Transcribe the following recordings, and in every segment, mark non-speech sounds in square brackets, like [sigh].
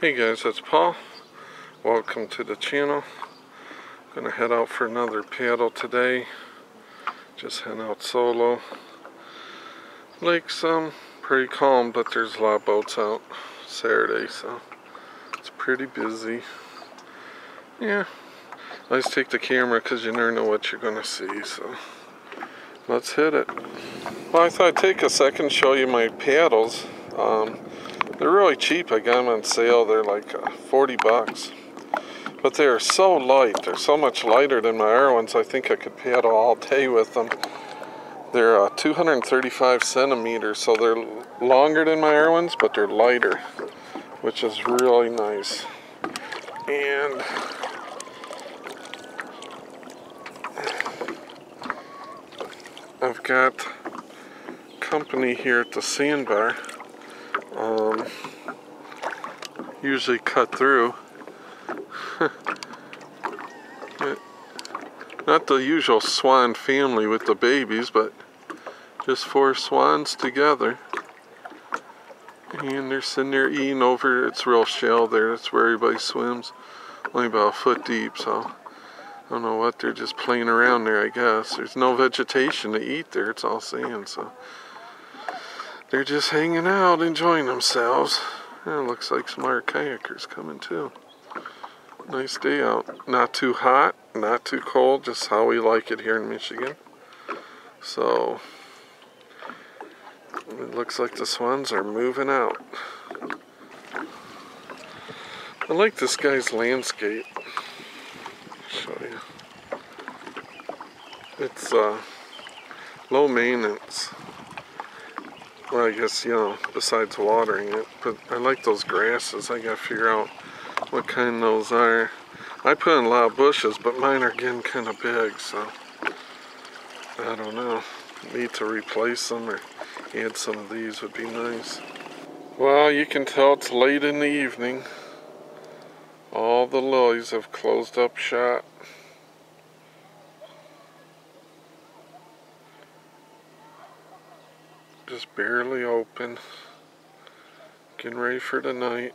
Hey guys, it's Paul. Welcome to the channel. Gonna head out for another paddle today. Just head out solo. Lake's um pretty calm, but there's a lot of boats out Saturday, so it's pretty busy. Yeah, always take the camera because you never know what you're gonna see. So let's hit it. Well, I thought I'd take a second show you my paddles. Um, they're really cheap. I got them on sale. They're like uh, 40 bucks. But they are so light. They're so much lighter than my other ones. I think I could paddle all day with them. They're uh, 235 centimeters, so they're longer than my other ones, but they're lighter, which is really nice. And I've got company here at the sandbar um, usually cut through. [laughs] Not the usual swan family with the babies, but just four swans together. And they're sitting there eating over, it's real shell there, that's where everybody swims. Only about a foot deep, so I don't know what, they're just playing around there, I guess. There's no vegetation to eat there, it's all sand, so they're just hanging out, enjoying themselves. Looks like some other kayakers coming too. Nice day out. Not too hot, not too cold, just how we like it here in Michigan. So, it looks like the swans are moving out. I like this guy's landscape. show you. It's uh, low maintenance. Well, I guess, you know, besides watering it. But I like those grasses. I gotta figure out what kind those are. I put in a lot of bushes, but mine are getting kind of big, so I don't know. Need to replace them or add some of these would be nice. Well, you can tell it's late in the evening. All the lilies have closed up shop. Just barely open. Getting ready for the night.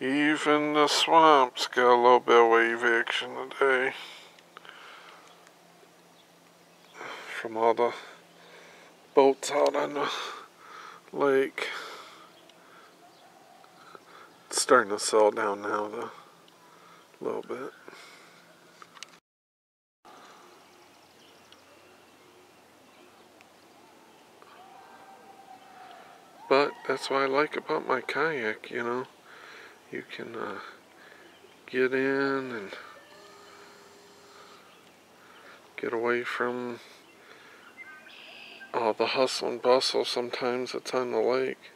Even the swamps got a little bit of wave action today. From all the boats out on the lake. It's starting to settle down now though. A little bit. But that's what I like about my kayak, you know. You can uh, get in and get away from all the hustle and bustle sometimes that's on the lake.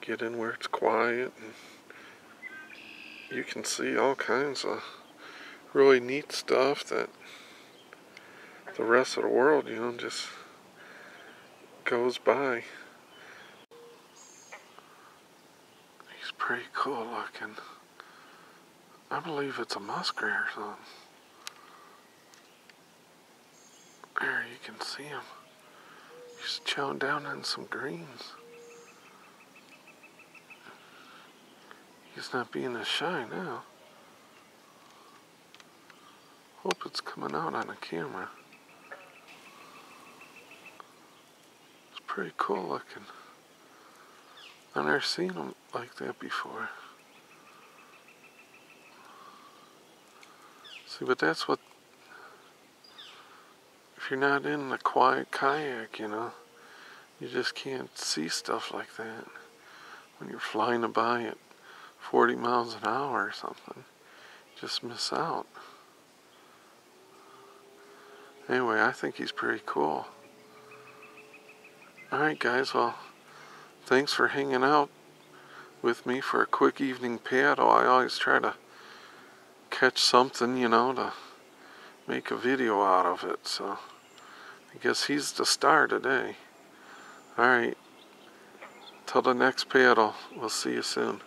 Get in where it's quiet and you can see all kinds of really neat stuff that the rest of the world, you know, just goes by. He's pretty cool looking. I believe it's a muskrat or something. There, you can see him. He's chowing down on some greens. He's not being as shy now. Hope it's coming out on a camera. Pretty cool looking. I've never seen them like that before. See, but that's what, if you're not in the quiet kayak, you know, you just can't see stuff like that. When you're flying by at 40 miles an hour or something, you just miss out. Anyway, I think he's pretty cool. Alright guys, well, thanks for hanging out with me for a quick evening paddle. Oh, I always try to catch something, you know, to make a video out of it. So, I guess he's the star today. Alright, till the next paddle, we'll see you soon.